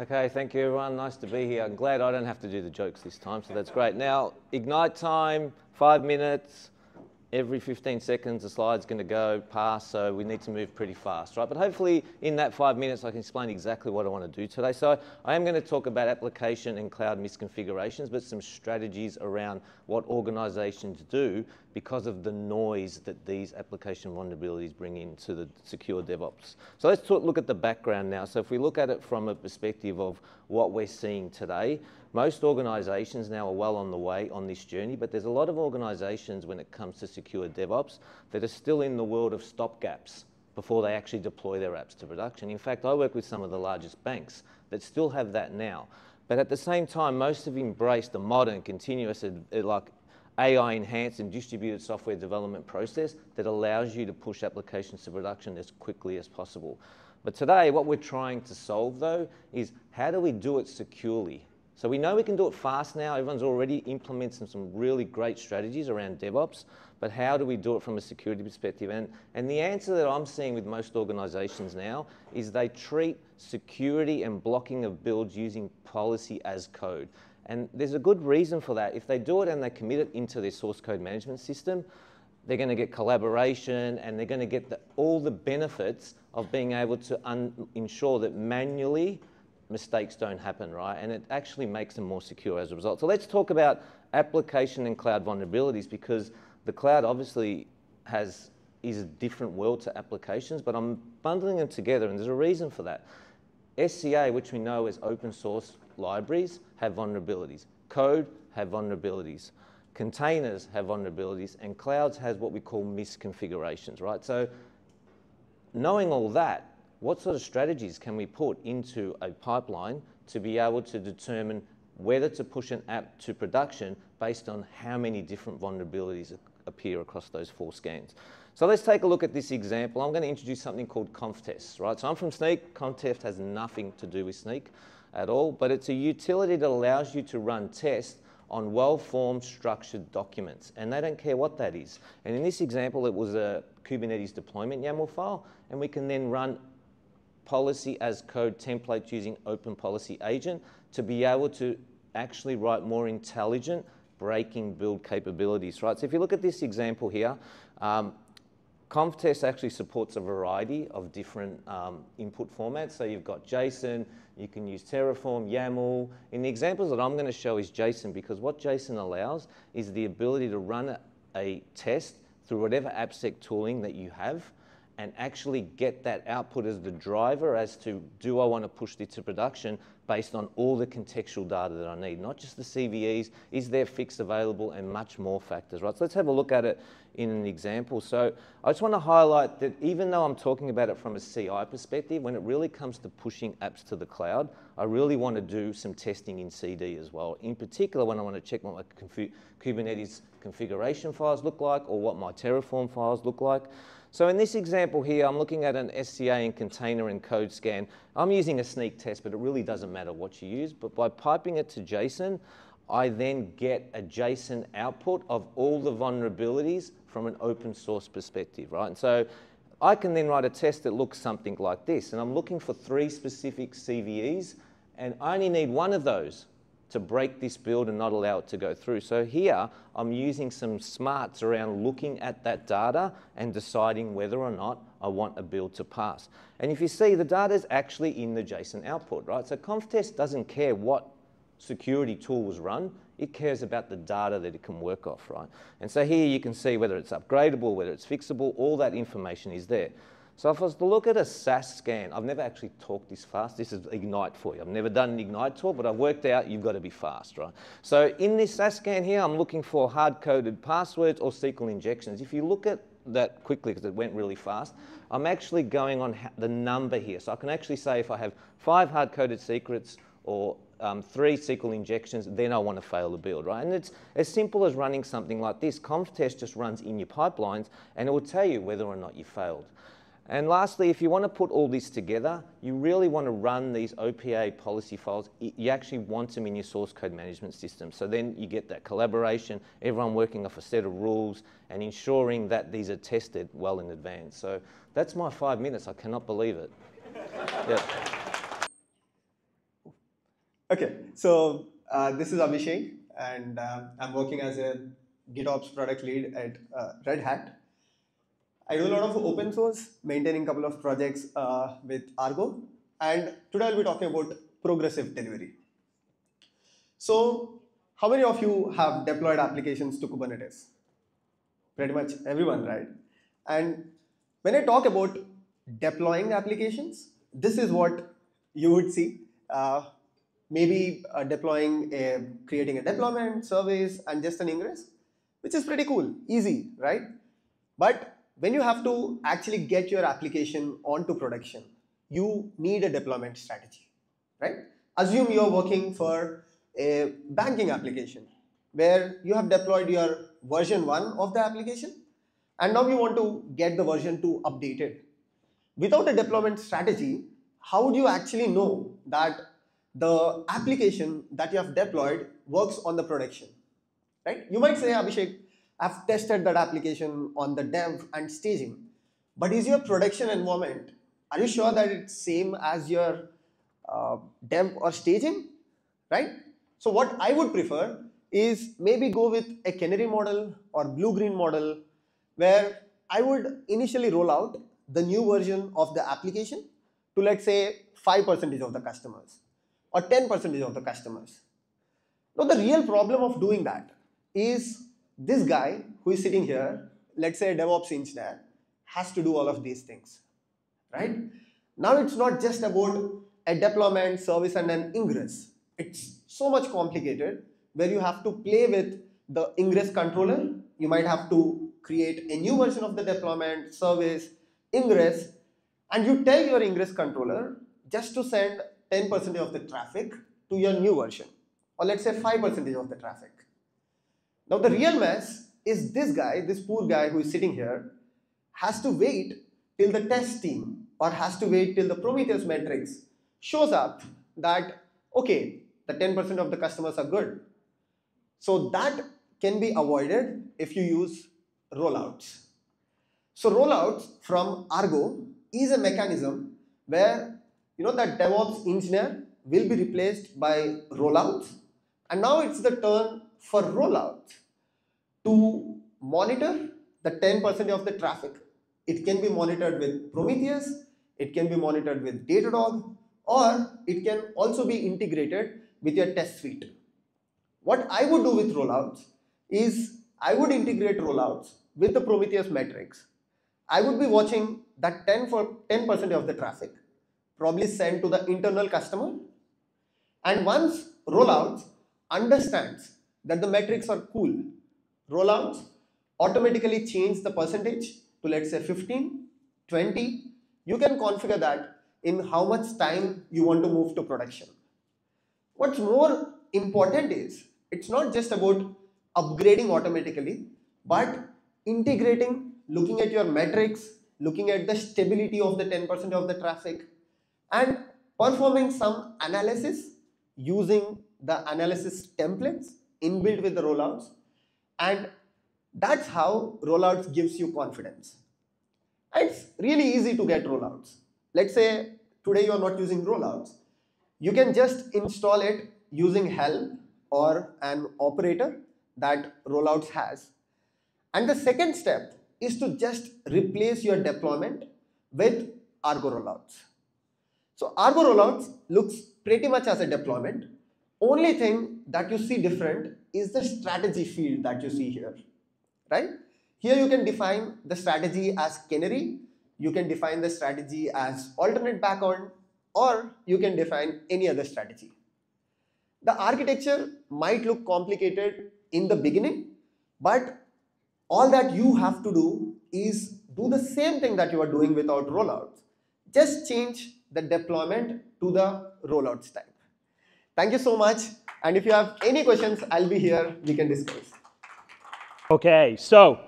Okay, thank you everyone. Nice to be here. I'm glad I don't have to do the jokes this time, so that's great. Now, ignite time, five minutes. Every 15 seconds, the slide's going to go past, so we need to move pretty fast, right? But hopefully, in that five minutes, I can explain exactly what I want to do today. So, I am going to talk about application and cloud misconfigurations, but some strategies around what organizations do because of the noise that these application vulnerabilities bring into the secure DevOps. So let's talk, look at the background now. So if we look at it from a perspective of what we're seeing today, most organizations now are well on the way on this journey, but there's a lot of organizations when it comes to secure DevOps that are still in the world of stopgaps before they actually deploy their apps to production. In fact, I work with some of the largest banks that still have that now. But at the same time, most have embraced the modern, continuous, uh, like AI enhanced and distributed software development process that allows you to push applications to production as quickly as possible. But today, what we're trying to solve though is how do we do it securely? So we know we can do it fast now. Everyone's already implementing some really great strategies around DevOps, but how do we do it from a security perspective? And, and the answer that I'm seeing with most organizations now is they treat security and blocking of builds using policy as code. And there's a good reason for that. If they do it and they commit it into their source code management system, they're going to get collaboration and they're going to get the, all the benefits of being able to ensure that manually mistakes don't happen, right? And it actually makes them more secure as a result. So let's talk about application and cloud vulnerabilities because the cloud obviously has is a different world to applications, but I'm bundling them together and there's a reason for that. SCA, which we know is open source libraries, have vulnerabilities. Code have vulnerabilities. Containers have vulnerabilities, and clouds has what we call misconfigurations, right? So knowing all that, what sort of strategies can we put into a pipeline to be able to determine whether to push an app to production based on how many different vulnerabilities appear across those four scans. So let's take a look at this example. I'm going to introduce something called ConfTest, right? So I'm from Snyk. ConfTest has nothing to do with Snyk at all, but it's a utility that allows you to run tests on well-formed structured documents, and they don't care what that is. And in this example, it was a Kubernetes deployment YAML file, and we can then run policy as code templates using Open Policy Agent to be able to actually write more intelligent breaking build capabilities, right? So if you look at this example here, um, ConfTest actually supports a variety of different um, input formats. So you've got JSON, you can use Terraform, YAML. In the examples that I'm going to show is JSON because what JSON allows is the ability to run a, a test through whatever AppSec tooling that you have and actually get that output as the driver as to do I want to push this to production based on all the contextual data that I need, not just the CVEs, is there fix available and much more factors, right? So let's have a look at it in an example. So I just want to highlight that even though I'm talking about it from a CI perspective, when it really comes to pushing apps to the cloud, I really want to do some testing in CD as well. In particular, when I want to check what my Kubernetes configuration files look like or what my Terraform files look like. So in this example here, I'm looking at an SCA and container and code scan. I'm using a Snyk test, but it really doesn't matter what you use. But by piping it to JSON, I then get a JSON output of all the vulnerabilities from an open source perspective, right? And so I can then write a test that looks something like this. And I'm looking for three specific CVEs, and I only need one of those to break this build and not allow it to go through. So here, I'm using some smarts around looking at that data and deciding whether or not I want a build to pass. And if you see, the data is actually in the JSON output, right? So ConfTest doesn't care what security tool was run, it cares about the data that it can work off, right? And so here you can see whether it's upgradable, whether it's fixable, all that information is there. So if I was to look at a SAST scan, I've never actually talked this fast. This is Ignite for you. I've never done an Ignite talk, but I've worked out you've got to be fast, right? So in this SAST scan here, I'm looking for hard-coded passwords or SQL injections. If you look at that quickly because it went really fast, I'm actually going on the number here. So I can actually say if I have five hard-coded secrets or um, three SQL injections, then I want to fail the build, right? And it's as simple as running something like this. ConfTest just runs in your pipelines and it will tell you whether or not you failed. And lastly, if you want to put all this together, you really want to run these OPA policy files. You actually want them in your source code management system. So then you get that collaboration, everyone working off a set of rules and ensuring that these are tested well in advance. So that's my five minutes. I cannot believe it. Okay, so uh, this is Abhishek, and uh, I'm working as a GitOps product lead at uh, Red Hat. I do a lot of open source, maintaining a couple of projects uh, with Argo, and today I'll be talking about progressive delivery. So, how many of you have deployed applications to Kubernetes? Pretty much everyone, right? And when I talk about deploying applications, this is what you would see. Uh, maybe uh, deploying, a, creating a deployment service and just an ingress, which is pretty cool, easy, right? But when you have to actually get your application onto production, you need a deployment strategy, right? Assume you're working for a banking application where you have deployed your version 1 of the application and now you want to get the version 2 updated. Without a deployment strategy, how do you actually know that the application that you have deployed works on the production? Right? You might say, Abhishek, I've tested that application on the dev and staging, but is your production environment, are you sure that it's same as your uh, dev or staging? Right? So what I would prefer is maybe go with a canary model or blue-green model where I would initially roll out the new version of the application to let's say 5% of the customers or 10% of the customers. Now the real problem of doing that is this guy who is sitting here, let's say a DevOps engineer, has to do all of these things, right? Now it's not just about a deployment, service and an ingress. It's so much complicated where you have to play with the ingress controller. You might have to create a new version of the deployment, service, ingress, and you tell your ingress controller just to send 10% of the traffic to your new version, or let's say 5% of the traffic. Now the real mess is this guy, this poor guy who is sitting here, has to wait till the test team or has to wait till the Prometheus metrics shows up that, okay, the 10% of the customers are good. So that can be avoided if you use rollouts. So rollouts from Argo is a mechanism where you know that DevOps engineer will be replaced by rollouts and now it's the turn for rollouts to monitor the 10% of the traffic. It can be monitored with Prometheus, it can be monitored with Datadog or it can also be integrated with your test suite. What I would do with rollouts is I would integrate rollouts with the Prometheus metrics. I would be watching that 10 for 10% of the traffic probably sent to the internal customer. And once rollouts understands that the metrics are cool, rollouts automatically change the percentage to let's say 15, 20. You can configure that in how much time you want to move to production. What's more important is it's not just about upgrading automatically, but integrating, looking at your metrics, looking at the stability of the 10% of the traffic and performing some analysis using the analysis templates inbuilt with the rollouts and that's how rollouts gives you confidence. It's really easy to get rollouts. Let's say today you are not using rollouts. You can just install it using Helm or an operator that rollouts has. And the second step is to just replace your deployment with Argo rollouts. So Argo rollouts looks pretty much as a deployment. Only thing that you see different is the strategy field that you see here, right? Here you can define the strategy as canary, you can define the strategy as alternate backend, or you can define any other strategy. The architecture might look complicated in the beginning, but all that you have to do is do the same thing that you are doing without rollouts. Just change the deployment to the rollouts type. Thank you so much. And if you have any questions, I'll be here. We can discuss. Okay, so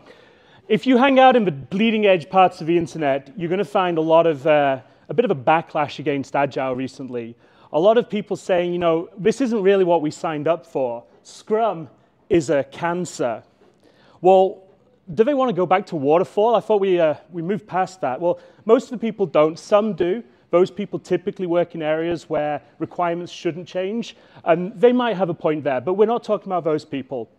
if you hang out in the bleeding edge parts of the internet, you're going to find a lot of, uh, a bit of a backlash against Agile recently. A lot of people saying, you know, this isn't really what we signed up for. Scrum is a cancer. Well, do they want to go back to waterfall? I thought we, uh, we moved past that. Well, most of the people don't. Some do. Those people typically work in areas where requirements shouldn't change, and they might have a point there, but we're not talking about those people.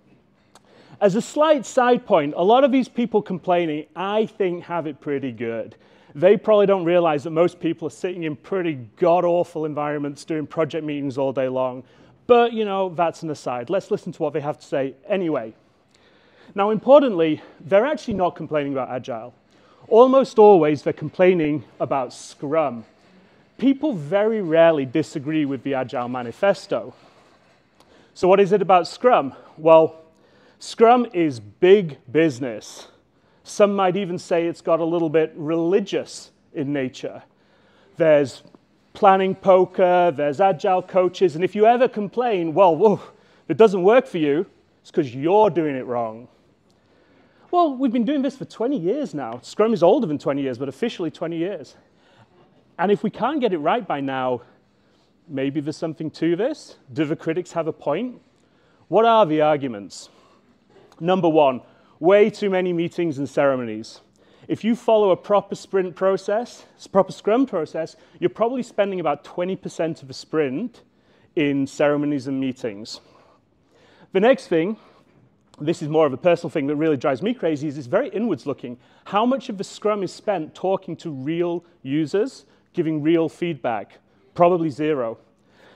As a slight side point, a lot of these people complaining, I think, have it pretty good. They probably don't realize that most people are sitting in pretty god awful environments doing project meetings all day long. But, you know, that's an aside. Let's listen to what they have to say anyway. Now, importantly, they're actually not complaining about Agile. Almost always, they're complaining about Scrum. People very rarely disagree with the Agile Manifesto. So, what is it about Scrum? Well, Scrum is big business. Some might even say it's got a little bit religious in nature. There's planning poker, there's agile coaches, and if you ever complain, well, whoa, it doesn't work for you, it's because you're doing it wrong. Well, we've been doing this for 20 years now. Scrum is older than 20 years, but officially 20 years. And if we can't get it right by now, maybe there's something to this. Do the critics have a point? What are the arguments? Number one, way too many meetings and ceremonies. If you follow a proper sprint process, proper scrum process, you're probably spending about 20% of a sprint in ceremonies and meetings. The next thing, this is more of a personal thing that really drives me crazy, is it's very inwards looking. How much of the scrum is spent talking to real users, giving real feedback? Probably zero.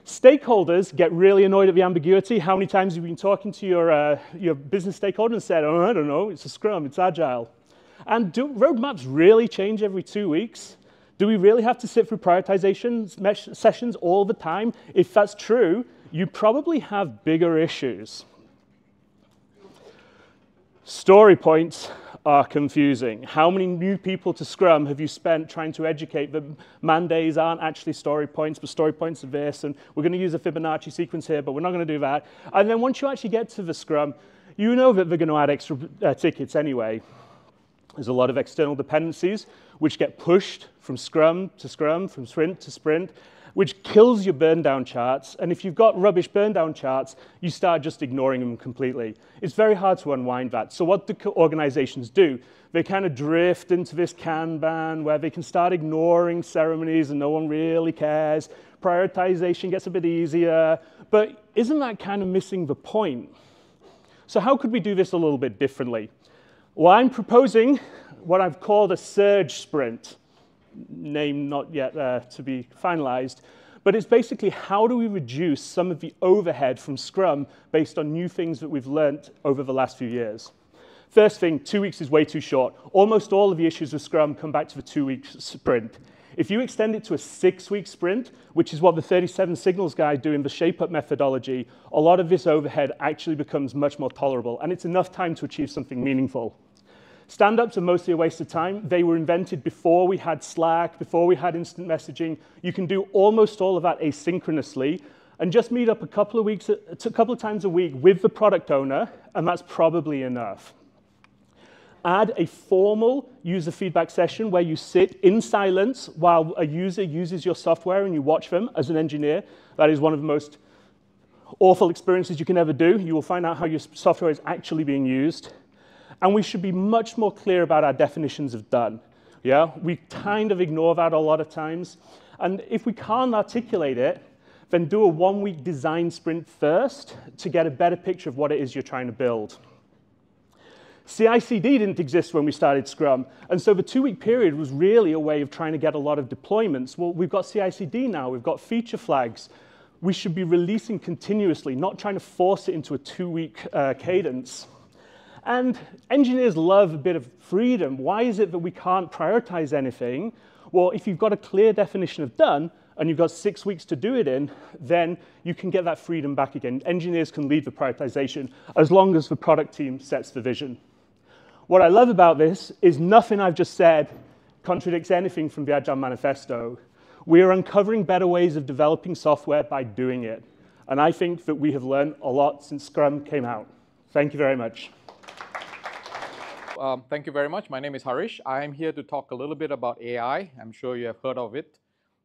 Stakeholders get really annoyed at the ambiguity. How many times have you been talking to your, uh, your business stakeholder and said, oh, I don't know, it's a scrum, it's agile? And do roadmaps really change every two weeks? Do we really have to sit through prioritization sessions all the time? If that's true, you probably have bigger issues. Story points are confusing. How many new people to Scrum have you spent trying to educate them? Mandays aren't actually story points, but story points are this, and we're going to use a Fibonacci sequence here, but we're not going to do that. And then once you actually get to the Scrum, you know that they're going to add extra uh, tickets anyway. There's a lot of external dependencies which get pushed from Scrum to Scrum, from sprint to sprint, which kills your burn down charts. And if you've got rubbish burn down charts, you start just ignoring them completely. It's very hard to unwind that. So what do organizations do? They kind of drift into this Kanban where they can start ignoring ceremonies and no one really cares. Prioritization gets a bit easier. But isn't that kind of missing the point? So how could we do this a little bit differently? Well, I'm proposing what I've called a surge sprint name not yet uh, to be finalized. But it's basically how do we reduce some of the overhead from Scrum based on new things that we've learned over the last few years. First thing, two weeks is way too short. Almost all of the issues with Scrum come back to the two-week sprint. If you extend it to a six-week sprint, which is what the 37 signals guy do in the shape-up methodology, a lot of this overhead actually becomes much more tolerable, and it's enough time to achieve something meaningful. Stand-ups are mostly a waste of time. They were invented before we had Slack, before we had instant messaging. You can do almost all of that asynchronously and just meet up a couple of weeks, a couple of times a week with the product owner, and that's probably enough. Add a formal user feedback session where you sit in silence while a user uses your software and you watch them as an engineer. That is one of the most awful experiences you can ever do. You will find out how your software is actually being used. And we should be much more clear about our definitions of done. Yeah, we kind of ignore that a lot of times. And if we can't articulate it, then do a one-week design sprint first to get a better picture of what it is you're trying to build. CI/CD didn't exist when we started Scrum, and so the two-week period was really a way of trying to get a lot of deployments. Well, we've got CI/CD now, we've got feature flags. We should be releasing continuously, not trying to force it into a two-week uh, cadence. And engineers love a bit of freedom. Why is it that we can't prioritize anything? Well, if you've got a clear definition of done, and you've got six weeks to do it in, then you can get that freedom back again. Engineers can lead the prioritization as long as the product team sets the vision. What I love about this is nothing I've just said contradicts anything from the Agile Manifesto. We are uncovering better ways of developing software by doing it. And I think that we have learned a lot since Scrum came out. Thank you very much um, thank you very much. My name is Harish. I am here to talk a little bit about AI. I'm sure you have heard of it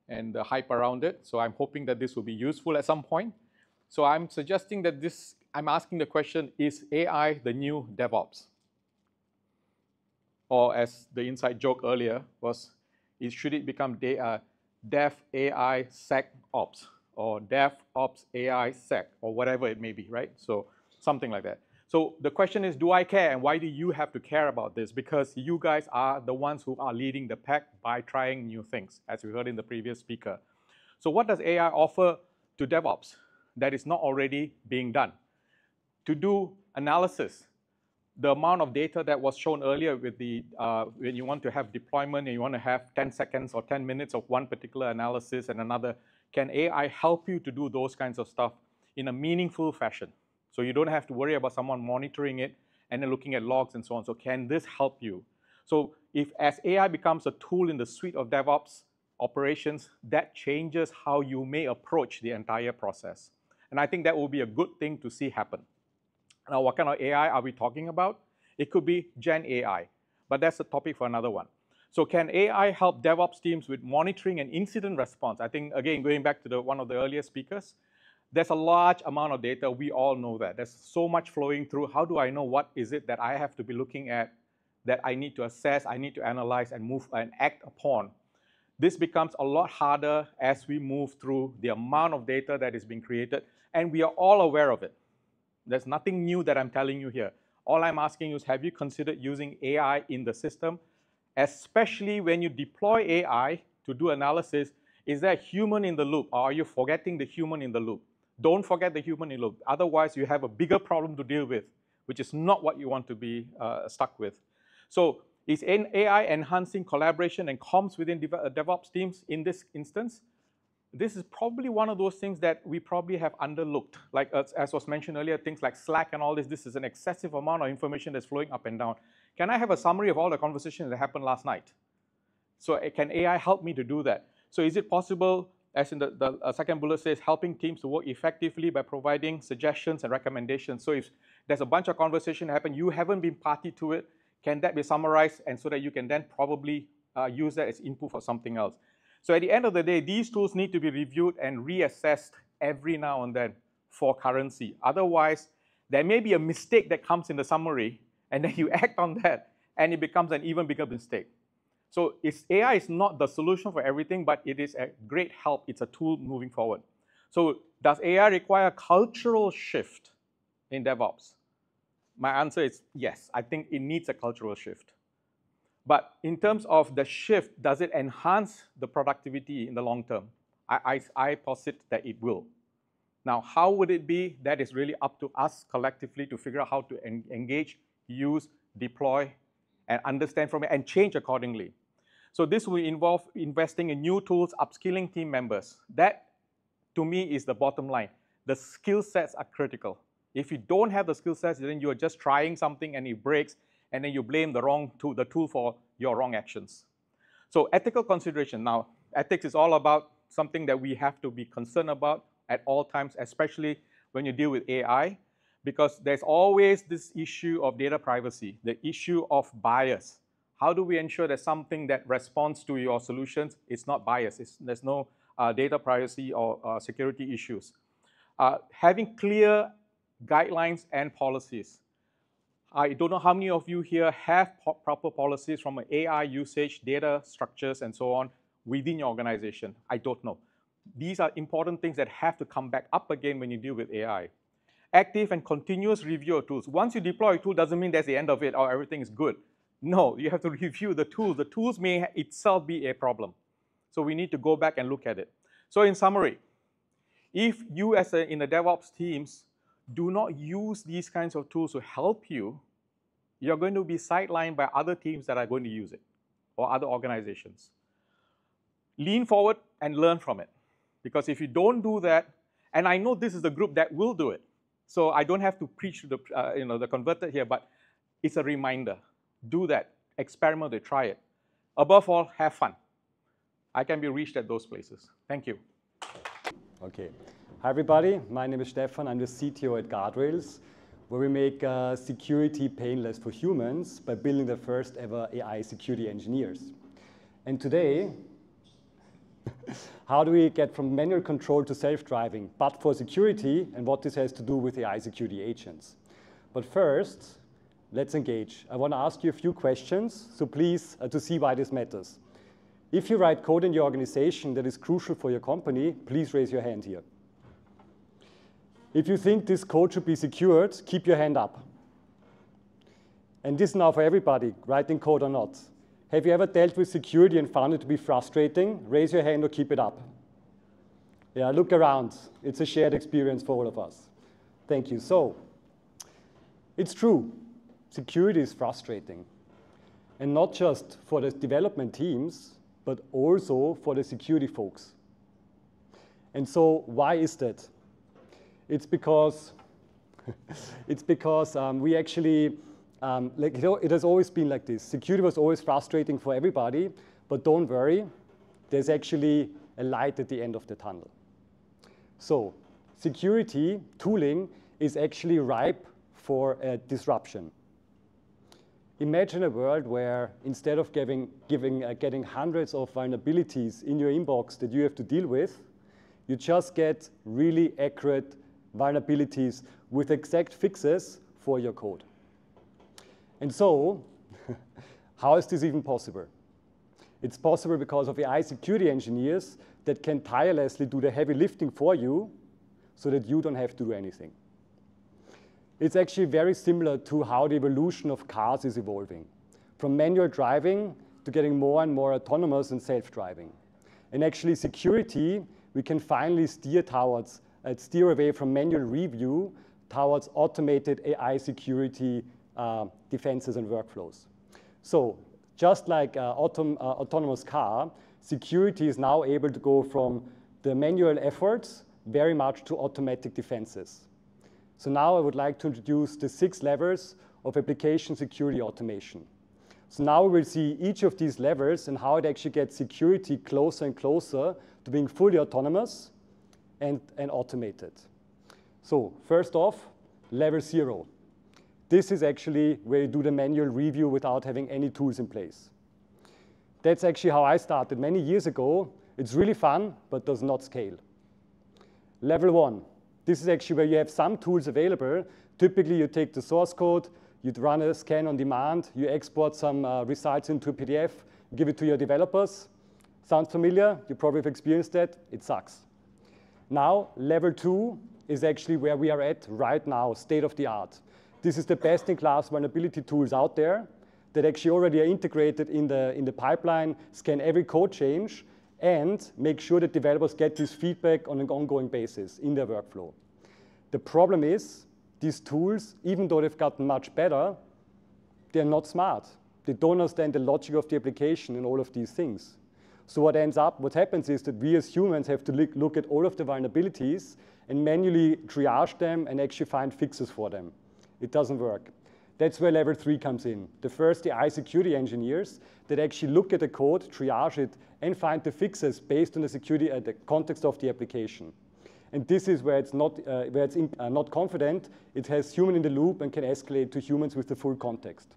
and the hype around it. So I'm hoping that this will be useful at some point. So I'm suggesting that this, I'm asking the question, is AI the new DevOps? Or as the inside joke earlier was, is, should it become uh, Dev AI Sec Ops or Dev Ops AI Sec or whatever it may be, right? So something like that. So the question is, do I care and why do you have to care about this? Because you guys are the ones who are leading the pack by trying new things, as we heard in the previous speaker. So what does AI offer to DevOps that is not already being done? To do analysis, the amount of data that was shown earlier with the, uh, when you want to have deployment and you want to have 10 seconds or 10 minutes of one particular analysis and another, can AI help you to do those kinds of stuff in a meaningful fashion? So you don't have to worry about someone monitoring it and then looking at logs and so on. So can this help you? So if as AI becomes a tool in the suite of DevOps operations, that changes how you may approach the entire process. And I think that will be a good thing to see happen. Now, what kind of AI are we talking about? It could be Gen AI, but that's a topic for another one. So can AI help DevOps teams with monitoring and incident response? I think, again, going back to the, one of the earlier speakers, there's a large amount of data. We all know that. There's so much flowing through. How do I know what is it that I have to be looking at, that I need to assess, I need to analyze and move and act upon? This becomes a lot harder as we move through the amount of data that is being created, and we are all aware of it. There's nothing new that I'm telling you here. All I'm asking you is have you considered using AI in the system, especially when you deploy AI to do analysis? Is there a human in the loop, or are you forgetting the human in the loop? Don't forget the human loop. Otherwise, you have a bigger problem to deal with, which is not what you want to be uh, stuck with. So is AI enhancing collaboration and comms within uh, DevOps teams in this instance? This is probably one of those things that we probably have underlooked. Like as, as was mentioned earlier, things like Slack and all this, this is an excessive amount of information that's flowing up and down. Can I have a summary of all the conversations that happened last night? So eh, can AI help me to do that? So is it possible as in the, the uh, second bullet says, helping teams to work effectively by providing suggestions and recommendations. So if there's a bunch of conversation happen, you haven't been party to it, can that be summarized and so that you can then probably uh, use that as input for something else? So at the end of the day, these tools need to be reviewed and reassessed every now and then for currency. Otherwise, there may be a mistake that comes in the summary, and then you act on that, and it becomes an even bigger mistake. So AI is not the solution for everything, but it is a great help. It's a tool moving forward. So does AI require a cultural shift in DevOps? My answer is yes. I think it needs a cultural shift. But in terms of the shift, does it enhance the productivity in the long term? I, I, I posit that it will. Now, how would it be? That is really up to us collectively to figure out how to en engage, use, deploy, and understand from it, and change accordingly. So this will involve investing in new tools, upskilling team members. That, to me, is the bottom line. The skill sets are critical. If you don't have the skill sets, then you're just trying something and it breaks, and then you blame the wrong tool, the tool for your wrong actions. So ethical consideration. Now, ethics is all about something that we have to be concerned about at all times, especially when you deal with AI, because there's always this issue of data privacy, the issue of bias. How do we ensure that something that responds to your solutions is not biased? It's, there's no uh, data privacy or uh, security issues. Uh, having clear guidelines and policies. I don't know how many of you here have po proper policies from AI usage, data structures, and so on within your organization. I don't know. These are important things that have to come back up again when you deal with AI. Active and continuous review of tools. Once you deploy a tool doesn't mean that's the end of it or everything is good. No, you have to review the tools. The tools may itself be a problem. So we need to go back and look at it. So in summary, if you as a, in the DevOps teams do not use these kinds of tools to help you, you're going to be sidelined by other teams that are going to use it or other organizations. Lean forward and learn from it. Because if you don't do that, and I know this is the group that will do it, so I don't have to preach to the, uh, you know, the converted here, but it's a reminder do that, experiment it, try it. Above all, have fun. I can be reached at those places. Thank you. Okay. Hi, everybody. My name is Stefan. I'm the CTO at Guardrails, where we make uh, security painless for humans by building the first ever AI security engineers. And today, how do we get from manual control to self-driving, but for security, and what this has to do with AI security agents? But first, let's engage. I want to ask you a few questions, so please, uh, to see why this matters. If you write code in your organization that is crucial for your company, please raise your hand here. If you think this code should be secured, keep your hand up. And this is now for everybody, writing code or not. Have you ever dealt with security and found it to be frustrating? Raise your hand or keep it up. Yeah, look around. It's a shared experience for all of us. Thank you. So, it's true. Security is frustrating. And not just for the development teams, but also for the security folks. And so why is that? It's because, it's because um, we actually, um, like, you it has always been like this. Security was always frustrating for everybody, but don't worry, there's actually a light at the end of the tunnel. So security tooling is actually ripe for a disruption. Imagine a world where instead of giving, giving, uh, getting hundreds of vulnerabilities in your inbox that you have to deal with, you just get really accurate vulnerabilities with exact fixes for your code. And so, how is this even possible? It's possible because of AI security engineers that can tirelessly do the heavy lifting for you so that you don't have to do anything. It's actually very similar to how the evolution of cars is evolving, from manual driving to getting more and more autonomous and self-driving. And actually security, we can finally steer towards, uh, steer away from manual review towards automated AI security uh, defenses and workflows. So just like uh, autom uh, autonomous car, security is now able to go from the manual efforts very much to automatic defenses. So now I would like to introduce the six levers of application security automation. So now we will see each of these levers and how it actually gets security closer and closer to being fully autonomous and, and automated. So first off, level zero. This is actually where you do the manual review without having any tools in place. That's actually how I started many years ago. It's really fun, but does not scale. Level one, this is actually where you have some tools available. Typically, you take the source code, you run a scan on demand, you export some uh, results into a PDF, give it to your developers. Sounds familiar? You probably have experienced that. It sucks. Now, level two is actually where we are at right now, state of the art. This is the best-in-class vulnerability tools out there that actually already are integrated in the, in the pipeline, scan every code change, and make sure that developers get this feedback on an ongoing basis in their workflow. The problem is these tools, even though they've gotten much better, they're not smart. They don't understand the logic of the application and all of these things. So what ends up, what happens is that we as humans have to look at all of the vulnerabilities and manually triage them and actually find fixes for them. It doesn't work. That's where level three comes in. The first, the AI security engineers that actually look at the code, triage it, and find the fixes based on the security, uh, the context of the application. And this is where it's not, uh, where it's in, uh, not confident. It has human in the loop and can escalate to humans with the full context.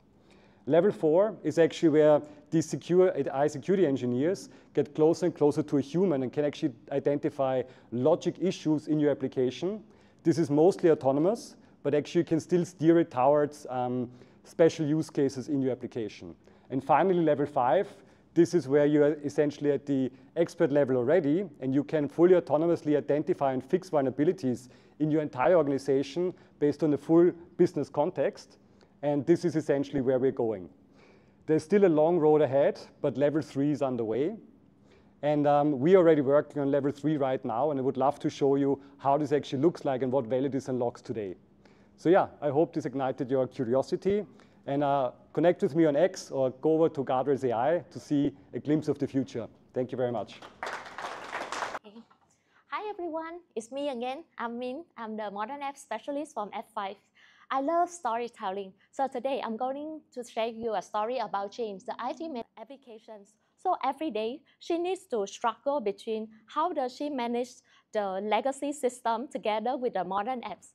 Level four is actually where these secure AI security engineers get closer and closer to a human and can actually identify logic issues in your application. This is mostly autonomous, but actually you can still steer it towards um, special use cases in your application. And finally, level five, this is where you are essentially at the expert level already, and you can fully autonomously identify and fix vulnerabilities in your entire organization based on the full business context. And this is essentially where we're going. There's still a long road ahead, but level three is underway. And um, we're already working on level three right now, and I would love to show you how this actually looks like and what value this unlocks today. So yeah, I hope this ignited your curiosity. And uh, connect with me on X or go over to Guardrails AI to see a glimpse of the future. Thank you very much. Hi everyone, it's me again. I'm Minh. I'm the modern app specialist from F5. I love storytelling. So today I'm going to share you a story about James, the IT applications. So every day she needs to struggle between how does she manage the legacy system together with the modern apps.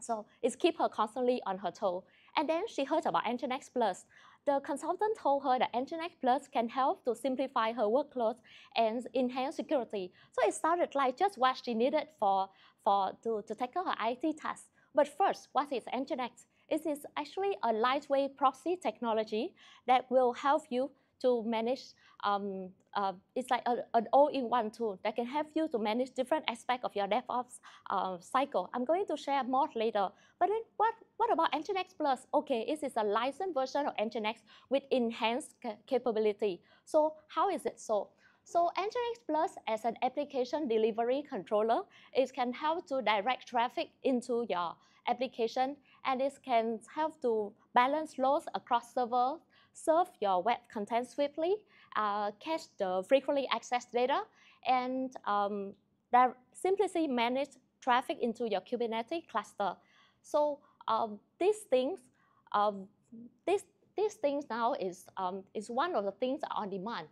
So it's keep her constantly on her toe. And then she heard about Nginx Plus. The consultant told her that Nginx Plus can help to simplify her workload and enhance security. So it started like just what she needed for, for to, to tackle her IT tasks. But first, what is Nginx? It is actually a lightweight proxy technology that will help you to manage, um, uh, it's like a, an all-in-one tool that can help you to manage different aspects of your DevOps uh, cycle. I'm going to share more later. But then what, what about Nginx Plus? Okay, this is a licensed version of Nginx with enhanced ca capability. So how is it so? So Nginx Plus as an application delivery controller, it can help to direct traffic into your application and it can help to balance loads across servers, serve your web content swiftly, uh, the frequently accessed data, and um, simply manage traffic into your Kubernetes cluster. So um, these things, um, this, these things now is, um, is one of the things on demand.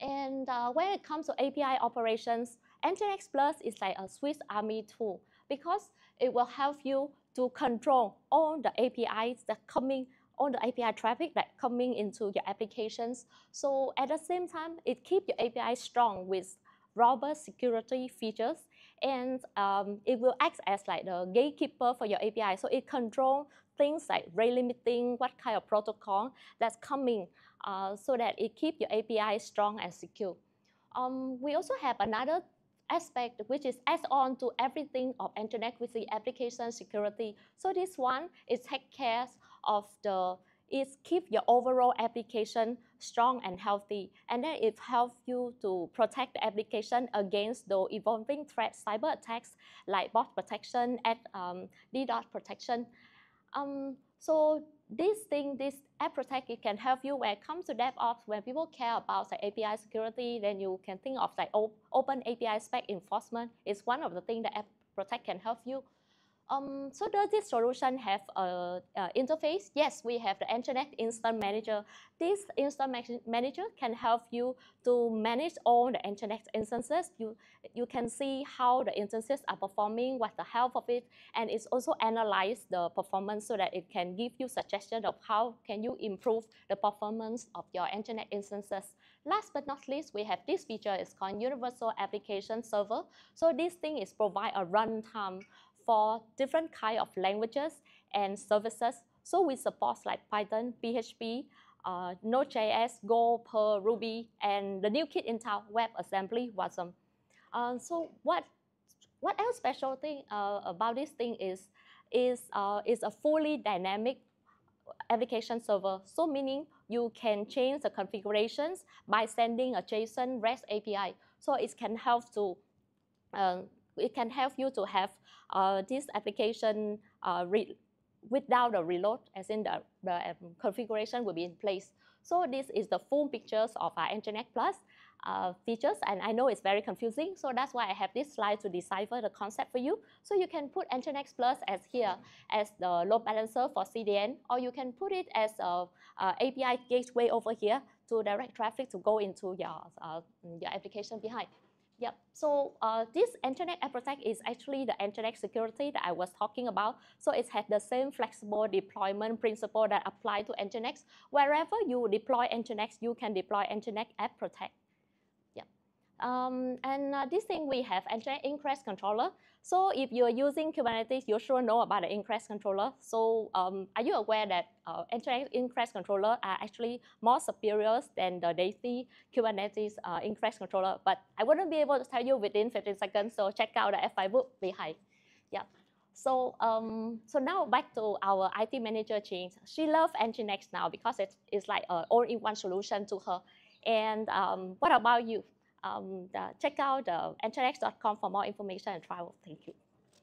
And uh, when it comes to API operations, Nginx Plus is like a Swiss Army tool because it will help you to control all the APIs that coming, all the API traffic that coming into your applications. So at the same time, it keeps your API strong with robust security features and um, it will act as like the gatekeeper for your API. So it controls things like rate limiting, what kind of protocol that's coming uh, so that it keeps your API strong and secure. Um, we also have another aspect which is adds on to everything of Nginx with the application security. So this one is take care of the is keep your overall application strong and healthy. And then it helps you to protect the application against the evolving threats, cyber attacks like bot protection and um, DDoS protection. Um, so this thing, this app protect, it can help you when it comes to DevOps, when people care about the API security, then you can think of like open API spec enforcement. It's one of the things that app protect can help you um, so does this solution have an interface? Yes, we have the Nginx Instance Manager. This Instance Manager can help you to manage all the Nginx instances. You, you can see how the instances are performing, what's the health of it, and it's also analyze the performance so that it can give you suggestion of how can you improve the performance of your Nginx instances. Last but not least, we have this feature, it's called Universal Application Server. So this thing is provide a runtime for different kind of languages and services. So we support like Python, PHP, uh, Node.js, Go, Perl, Ruby, and the new kit in town, WebAssembly, Wasm. Uh, so what what else special thing uh, about this thing is is uh, is a fully dynamic application server. So meaning you can change the configurations by sending a JSON REST API. So it can help to uh, it can help you to have uh, this application uh, without the reload, as in the, the um, configuration will be in place. So this is the full pictures of our Nginx Plus uh, features, and I know it's very confusing, so that's why I have this slide to decipher the concept for you. So you can put Nginx Plus as here, as the load balancer for CDN, or you can put it as a, a API gateway over here to direct traffic to go into your, uh, your application behind. Yep. So uh, this Nginx App Protect is actually the Nginx security that I was talking about. So it has the same flexible deployment principle that apply to Nginx. Wherever you deploy Nginx, you can deploy Nginx App Protect. Um, and uh, this thing we have Nginx Ingress controller. So if you're using Kubernetes, you should know about the Ingress controller. So um, are you aware that uh, Nginx Ingress controller are actually more superior than the Daisy Kubernetes uh, Ingress controller? But I wouldn't be able to tell you within 15 seconds, so check out the F5 book behind. Yeah. So, um, so now back to our IT manager, Jean. She loves Nginx now because it's, it's like an all-in-one solution to her. And um, what about you? Um, check out the nginx.com for more information and travel. Thank you.